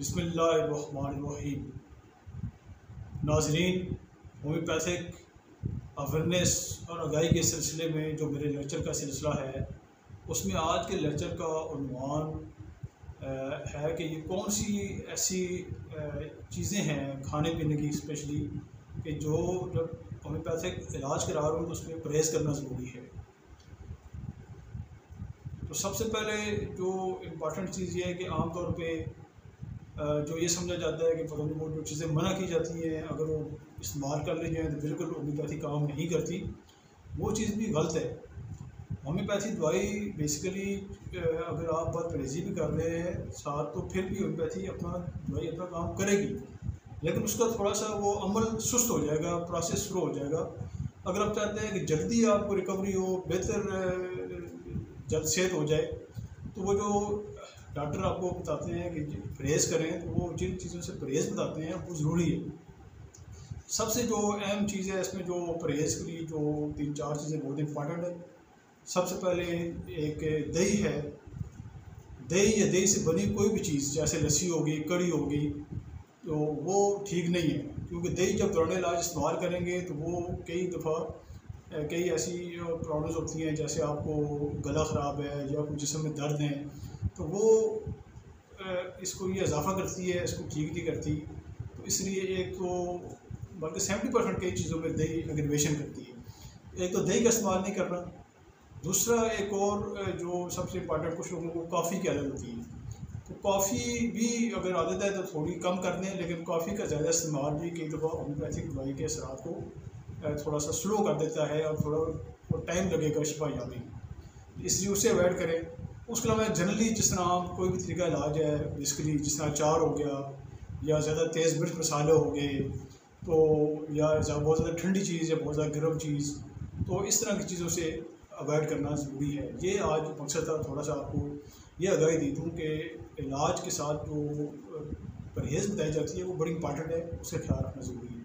बसमीम नाजरीन, homeopathic awareness और आगाही के सिलसिले में जो मेरे लेक्चर का सिलसिला है, उसमें आज के लेक्चर का उनवान है कि ये कौन सी ऐसी चीज़ें हैं खाने पीने की स्पेशली कि जो जब होम्योपैथिक इलाज करा रहा हूँ तो उसमें परहेज़ करना ज़रूरी है। तो सबसे पहले जो इंपॉर्टेंट चीज़ ये है कि आमतौर पे जो ये समझा जाता है कि नहीं जो चीज़ें मना की जाती हैं, अगर वो इस्तेमाल कर ली जाए तो बिल्कुल होम्योपैथी काम नहीं करती। वो चीज़ भी गलत है। होम्योपैथी दवाई बेसिकली अगर आप बहुत परहेजी भी कर रहे हैं, साथ तो फिर भी होम्योपैथी अपना, दवाई अपना काम करेगी। लेकिन उसका थोड़ा सा वो अमल सुस्त हो जाएगा प्रोसेस शुरू हो जाएगा। अगर आप चाहते हैं कि जल्दी आपको रिकवरी हो, बेहतर जल्द सेहत हो जाए तो वो जो डॉक्टर आपको बताते हैं कि परहेज़ करें तो वो जिन चीज़ों से परहेज़ बताते हैं, वो ज़रूरी है। सबसे जो अहम चीज़ है, इसमें जो परहेज़ के लिए जो तीन चार चीज़ें बहुत इंपॉर्टेंट है। सबसे पहले एक दही है। दही या दही से बनी कोई भी चीज़, जैसे लस्सी होगी कड़ी होगी तो वो ठीक नहीं है। क्योंकि दही जब दौड़ने इलाज इस्तेमाल करेंगे तो वो कई दफ़ा कई ऐसी प्रॉब्लम्स होती हैं, जैसे आपको गला ख़राब है या कुछ जिसम में दर्द है तो वो इसको ये इजाफ़ा करती है, इसको ठीक नहीं करती। तो इसलिए एक तो बल्कि सेवेंटी परसेंट कई चीज़ों में दही एग्रीवेशन करती है। एक तो दही का इस्तेमाल नहीं करना, दूसरा एक और जो सबसे इंपॉर्टेंट कुछ लोगों को कॉफ़ी की आदत होती है। तो कॉफ़ी भी अगर आदत है तो थोड़ी कम कर दें, लेकिन कॉफ़ी का ज़्यादा इस्तेमाल भी कई दफ़ा होम्योपैथिक दवाई के असरा को थोड़ा सा स्लो कर देता है और थोड़ा टाइम लगेगा शिफा याबी इसलिए उसे अवॉइड करें। उसके अलावा जनरली जिस तरह कोई भी तरीका इलाज है बेसिकली जिस तरह चार हो गया या ज़्यादा तेज़ मिर्च मसाले हो गए तो या बहुत ज़्यादा ठंडी चीज़ या बहुत ज़्यादा गर्म चीज़ तो इस तरह की चीज़ों से अवॉइड करना ज़रूरी है। ये आज मकसद था थोड़ा सा आपको ये आगाही दी दूँ कि इलाज के साथ जो परहेज़ बताई जाती है, वो बड़ी इंपॉर्टेंट है, उसका ख्याल रखना ज़रूरी है।